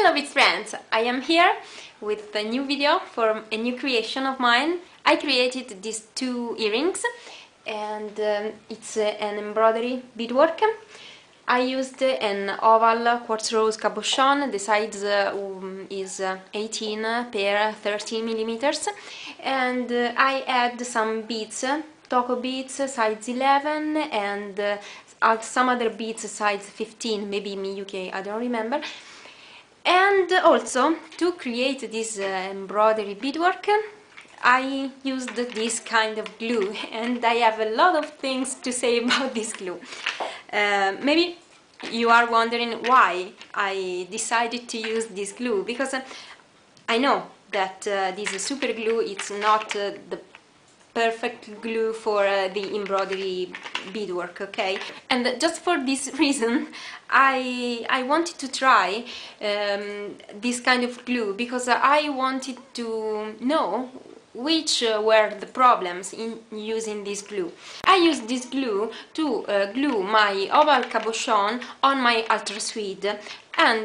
Hello Beads Friends! I am here with a new video for a new creation of mine. I created these two earrings and um, it's uh, an embroidery beadwork. I used an oval quartz rose cabochon, the size uh, um, is uh, 18 per 30 millimeters and uh, I add some beads, Toho beads size 11 and uh, some other beads size 15, maybe Miyuki, I don't remember and also to create this uh, embroidery beadwork I used this kind of glue and I have a lot of things to say about this glue. Uh, maybe you are wondering why I decided to use this glue because uh, I know that uh, this super glue it's not uh, the perfect glue for uh, the embroidery beadwork okay and just for this reason I I wanted to try um, this kind of glue because I wanted to know which uh, were the problems in using this glue. I used this glue to uh, glue my oval cabochon on my ultra suede and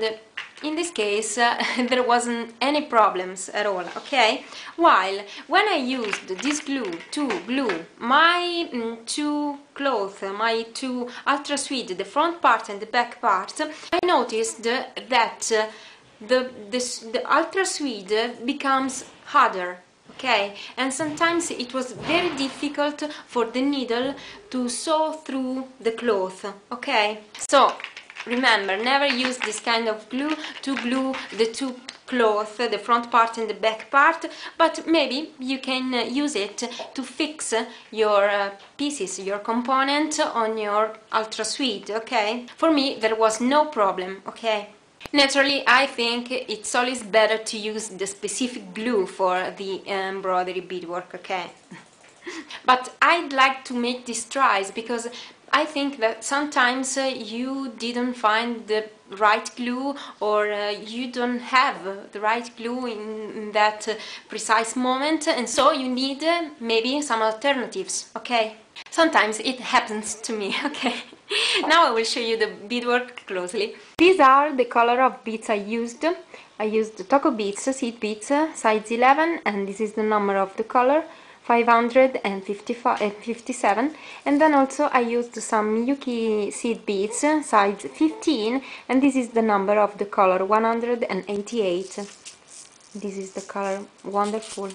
in this case uh, there wasn't any problems at all okay? While when I used this glue to glue my mm, two clothes my two ultra suede the front part and the back part I noticed that uh, the, this, the ultra suede becomes harder okay? And sometimes it was very difficult for the needle to sew through the cloth okay? So remember never use this kind of glue to glue the two cloth the front part and the back part but maybe you can uh, use it to fix your uh, pieces your component on your ultra suede okay for me there was no problem okay Naturally, I think it's always better to use the specific glue for the embroidery beadwork, okay? but I'd like to make these tries because I think that sometimes uh, you didn't find the right glue or uh, you don't have the right glue in, in that uh, precise moment and so you need uh, maybe some alternatives, okay? Sometimes it happens to me, okay? now I will show you the beadwork closely. These are the color of beads I used. I used Toho beads, seed beads, size 11 and this is the number of the color. 557 and then also I used some Yuki seed beads size 15 and this is the number of the color 188 this is the color wonderful.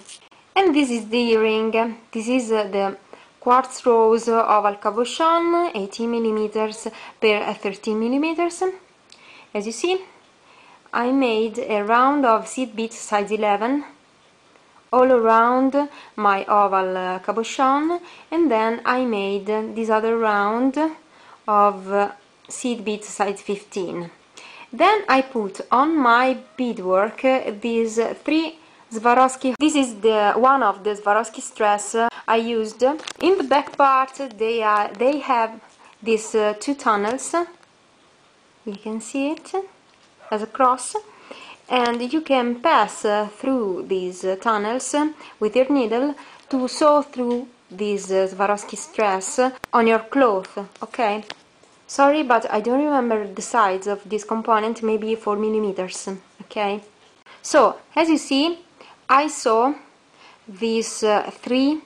And this is the earring. This is uh, the quartz rose oval cabochon 18 millimeters per 13 millimeters. As you see I made a round of seed beads size 11 all around my oval uh, cabochon and then I made this other round of uh, seed beads size 15 then I put on my beadwork uh, these three Swarovski this is the one of the Swarovski strass I used. In the back part they are they have these uh, two tunnels. You can see it as a cross and you can pass uh, through these uh, tunnels with your needle to sew through this uh, Swarovski strass on your cloth, okay? Sorry, but I don't remember the size of this component, maybe 4 millimeters, okay? So, as you see, I saw these uh, three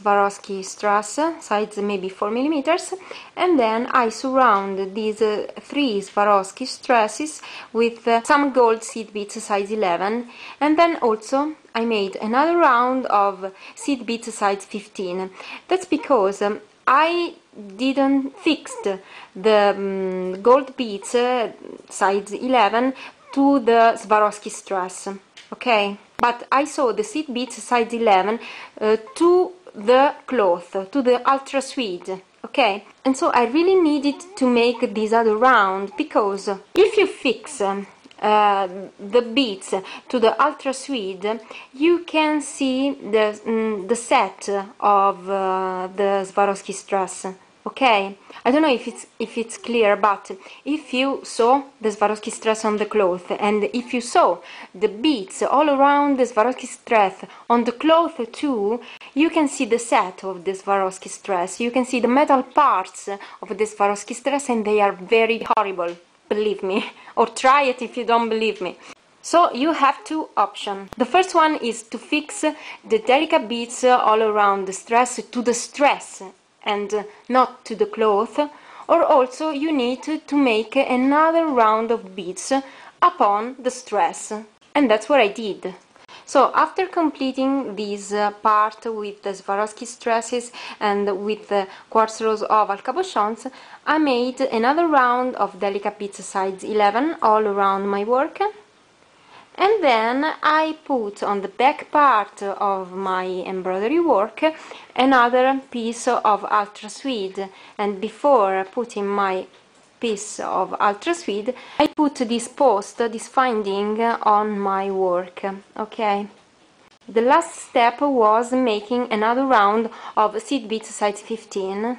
Swarovski strass, size maybe 4 millimeters, and then I surround these uh, three Swarovski strasses with uh, some gold seed beads size 11, and then also I made another round of seed beads size 15. That's because um, I didn't fix the um, gold beads uh, size 11 to the Swarovski strass, okay? But I saw the seed beads size 11 uh, to the cloth to the ultra suede okay? And so I really needed to make this other round because if you fix uh, the beads to the ultra suede you can see the, mm, the set of uh, the Swarovski strass okay. I don't know if it's if it's clear but if you saw the Swarovski strass on the cloth and if you saw the beads all around the Swarovski strass on the cloth too you can see the set of the Swarovski strass. You can see the metal parts of the Swarovski strass and they are very horrible believe me. Or try it if you don't believe me. So you have two options. The first one is to fix the delicate beads all around the strass to the strass and not to the cloth or also you need to make another round of beads upon the strass and that's what I did. So after completing this uh, part with the Swarovski strasses and with the quartz rose oval cabochons, I made another round of delicate beads size 11 all around my work and then I put on the back part of my embroidery work another piece of ultra suede. And before putting my piece of ultra suede I put this post, this finding on my work, okay? The last step was making another round of seed beads size 15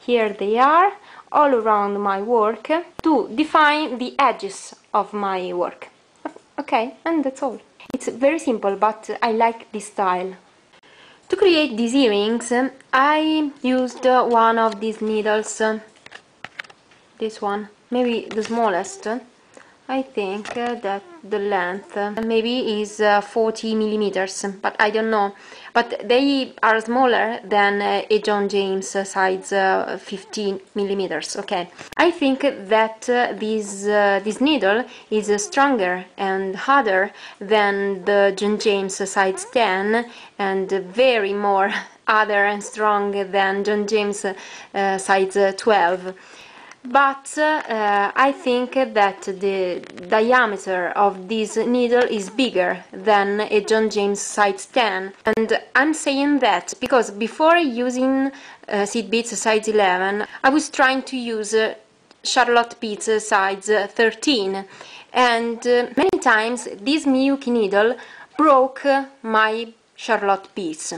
here they are all around my work to define the edges of my work okay and that's all. It's very simple but I like this style. To create these earrings I used one of these needles this one maybe the smallest I think uh, that the length uh, maybe is uh, 40 millimeters, but I don't know. But they are smaller than a John James size uh, 15 millimeters. Okay, I think that this this needle is stronger and harder than the John James size 10 and very more other and strong than John James size 12 but uh, I think that the diameter of this needle is bigger than a John James size 10 and I'm saying that because before using uh, seed beads size 11 I was trying to use uh, Charlotte beads size 13 and uh, many times this Miyuki needle broke my Charlotte beads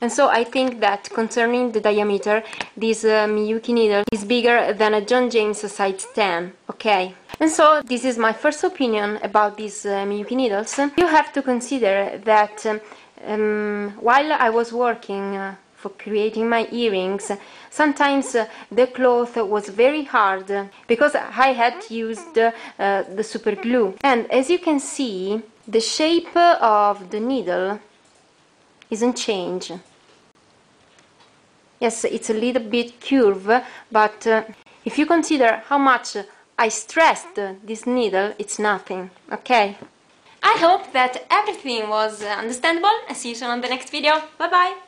and so I think that concerning the diameter, this uh, Miyuki needle is bigger than a John James size 10, okay? And so this is my first opinion about these uh, Miyuki needles. You have to consider that um, while I was working uh, for creating my earrings, sometimes uh, the cloth was very hard because I had used uh, the super glue. And as you can see, the shape of the needle isn't changed. Yes, it's a little bit curve, but uh, if you consider how much I stressed this needle, it's nothing, okay? I hope that everything was understandable. I see you soon on the next video. Bye bye!